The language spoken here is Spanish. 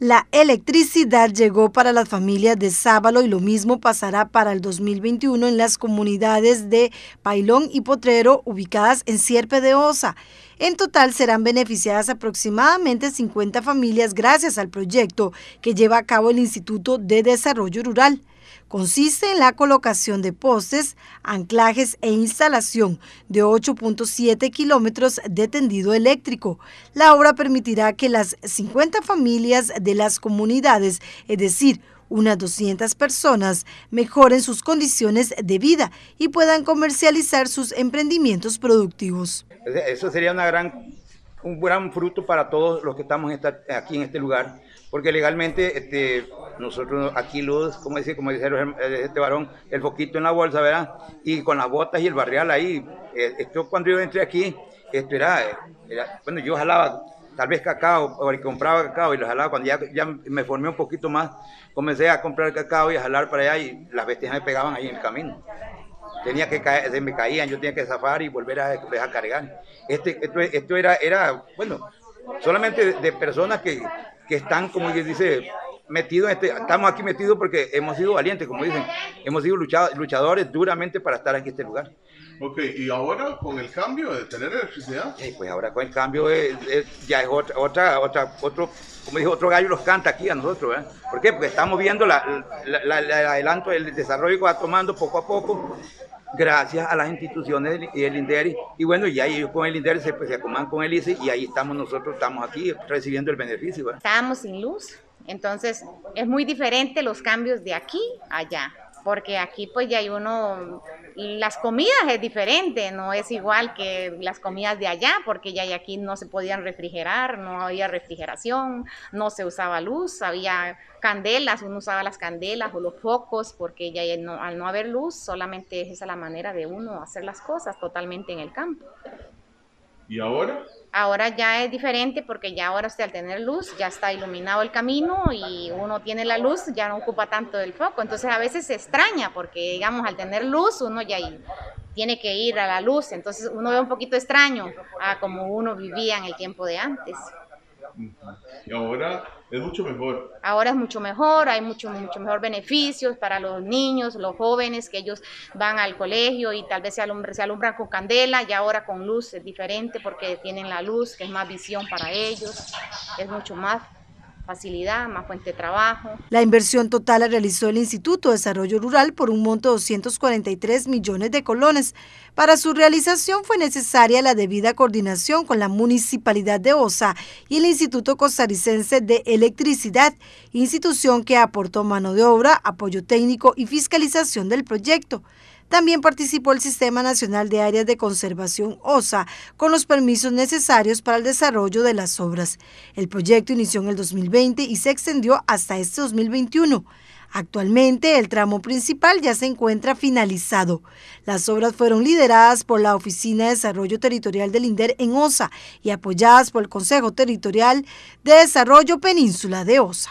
La electricidad llegó para las familias de Sábalo y lo mismo pasará para el 2021 en las comunidades de Pailón y Potrero ubicadas en Sierpe de Osa. En total serán beneficiadas aproximadamente 50 familias gracias al proyecto que lleva a cabo el Instituto de Desarrollo Rural consiste en la colocación de postes, anclajes e instalación de 8.7 kilómetros de tendido eléctrico. La obra permitirá que las 50 familias de las comunidades, es decir, unas 200 personas, mejoren sus condiciones de vida y puedan comercializar sus emprendimientos productivos. Eso sería gran, un gran fruto para todos los que estamos aquí en este lugar porque legalmente este, nosotros aquí luz, como dice, como dice este varón, el foquito en la bolsa, ¿verdad? Y con las botas y el barrial ahí. Eh, esto cuando yo entré aquí, esto era, era bueno, yo jalaba tal vez cacao, o compraba cacao y lo jalaba. Cuando ya, ya me formé un poquito más, comencé a comprar cacao y a jalar para allá y las bestias me pegaban ahí en el camino. Tenía que caer, se me caían, yo tenía que zafar y volver a, a cargar. Este, esto, esto era, era, bueno, solamente de personas que, que están, como dice, metidos, este, estamos aquí metidos porque hemos sido valientes, como dicen, hemos sido luchadores duramente para estar aquí en este lugar. Ok, y ahora con el cambio de tener electricidad. Sí, pues ahora con el cambio ya es otra, otra, otra, otro, como dijo, otro gallo los canta aquí a nosotros, ¿verdad? ¿Por qué? Porque estamos viendo la, el adelanto, el desarrollo que va tomando poco a poco gracias a las instituciones y el INDERI. Y bueno, ya ellos con el INDERI se, pues, se acoman con el ICE y ahí estamos nosotros, estamos aquí recibiendo el beneficio. Estábamos sin luz, entonces es muy diferente los cambios de aquí a allá porque aquí pues ya hay uno, las comidas es diferente, no es igual que las comidas de allá, porque ya aquí no se podían refrigerar, no había refrigeración, no se usaba luz, había candelas, uno usaba las candelas o los focos, porque ya al no haber luz, solamente es esa la manera de uno hacer las cosas totalmente en el campo. ¿Y ahora? Ahora ya es diferente porque ya ahora usted al tener luz ya está iluminado el camino y uno tiene la luz, ya no ocupa tanto el foco. Entonces a veces se extraña porque digamos al tener luz uno ya tiene que ir a la luz. Entonces uno ve un poquito extraño a como uno vivía en el tiempo de antes. Y ahora es mucho mejor. Ahora es mucho mejor, hay mucho, mucho mejor beneficios para los niños, los jóvenes, que ellos van al colegio y tal vez se, se alumbran con candela y ahora con luz es diferente porque tienen la luz, que es más visión para ellos, es mucho más facilidad, más fuente de trabajo. La inversión total la realizó el Instituto de Desarrollo Rural por un monto de 243 millones de colones. Para su realización fue necesaria la debida coordinación con la Municipalidad de Osa y el Instituto Costarricense de Electricidad, institución que aportó mano de obra, apoyo técnico y fiscalización del proyecto. También participó el Sistema Nacional de Áreas de Conservación OSA con los permisos necesarios para el desarrollo de las obras. El proyecto inició en el 2020 y se extendió hasta este 2021. Actualmente el tramo principal ya se encuentra finalizado. Las obras fueron lideradas por la Oficina de Desarrollo Territorial del INDER en OSA y apoyadas por el Consejo Territorial de Desarrollo Península de OSA.